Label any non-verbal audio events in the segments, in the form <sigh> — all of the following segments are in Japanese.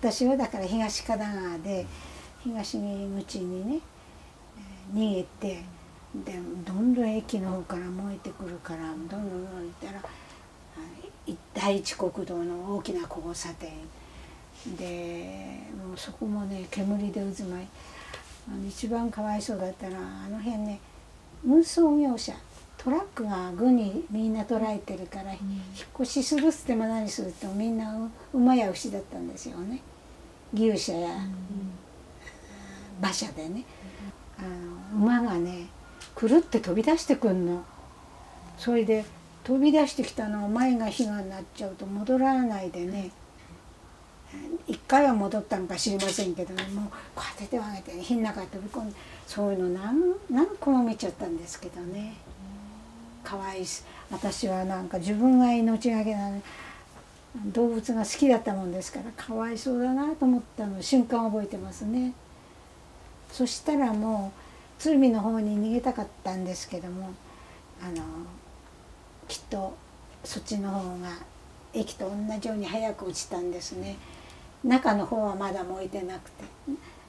私はだから東神奈川で東口にね逃げてでどんどん駅の方から燃えてくるからどんどんどん行ったら第一国道の大きな交差点。でもうそこもね煙で渦巻い一番かわいそうだったのはあの辺ね運送業者トラックが軍にみんな捉えてるから、引っ越しするっつっても何するってもみんな馬や牛だったんですよね。牛舎や、馬車でね、あの馬がねくるって飛び出してくんの。それで飛び出してきたのを前が火がなっちゃうと戻らないでね。一回は戻ったのか知りませんけどね。もうこうやって手を挙げて火の中に飛び込んでそういうの何何個も見ちゃったんですけどね。かわいい私はなんか自分が命がけな動物が好きだったもんですからかわいそうだなと思ったの瞬間覚えてますね。そしたらもう鶴見の方に逃げたかったんですけどもあのきっとそっちの方が駅と同じように早く落ちたんですね。中の方はまだ燃えてなくて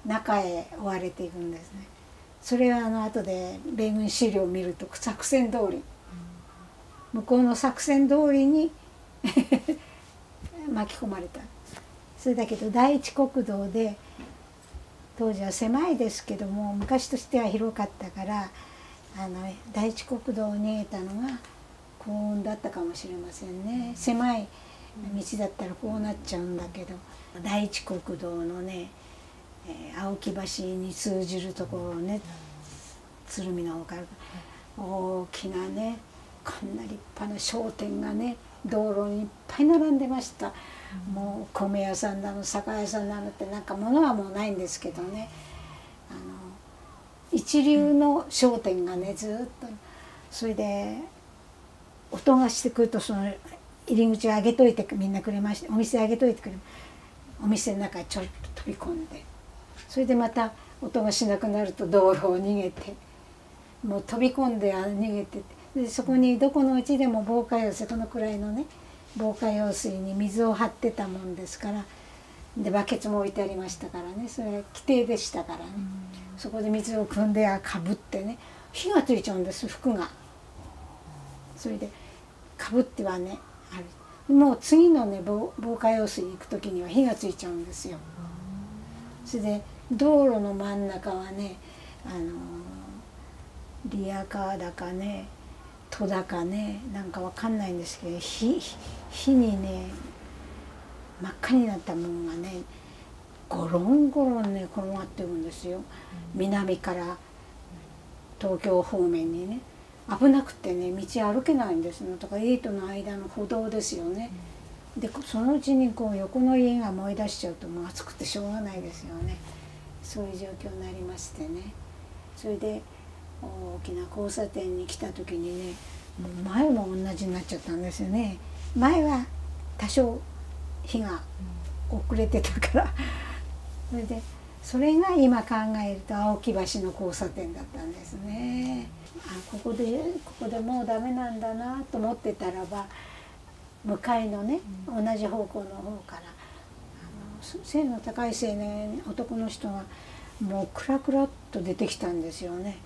中へ追われていくんですね。それはあの後で米軍資料を見ると作戦通り向こうの作戦通りに <laughs> 巻き込まれた。それだけど第一国道で当時は狭いですけども昔としては広かったからあの第一国道を逃げたのが幸運だったかもしれませんね。狭い道だったらこうなっちゃうんだけど第一国道のね、えー、青木橋に通じるところをね鶴見の方から大きなねこんな立派な商店がね道路にいっぱい並んでました、うん、もう米屋さんだの酒屋さんだのってなんか物はもうないんですけどね。あの一流の商店がねずっと。それで音がしてくるとその入り口を上げといてみんなくれましてお店上げといてくれお店の中にちょっと飛び込んで。それでまた音がしなくなると道路を逃げてもう飛び込んで逃げて。でそこにどこのうちでも防火用水このくらいのね防火用水に水を張ってたもんですからでバケツも置いてありましたからねそれは規定でしたからね、そこで水を汲んでかぶってね火がついちゃうんです服が。それでかぶってはねあるもう次のね防火用水行く時には火がついちゃうんですよ。それで道路の真ん中はねあのリアカーだかね戸だかねなんかわかんないんですけど火火にね真っ赤になったもんがねゴロンゴロンね転がってるんですよ。南から東京方面にね。危なくてね道歩けないんですのとか家との間の歩道ですよね。でそのうちにこう横の家が燃え出しちゃうともう暑くてしょうがないですよね。そういう状況になりましてね。それで大きな交差点に来た時にねもう前も同じになっちゃったんですよね。前は多少火が遅れてたから。それでそれが今考えると青木橋の交差点だったんですね。あここでここでもうダメなんだなと思ってたらば向かいのね同じ方向の方からあの背の高い青年男の人がもうクラクラっと出てきたんですよね。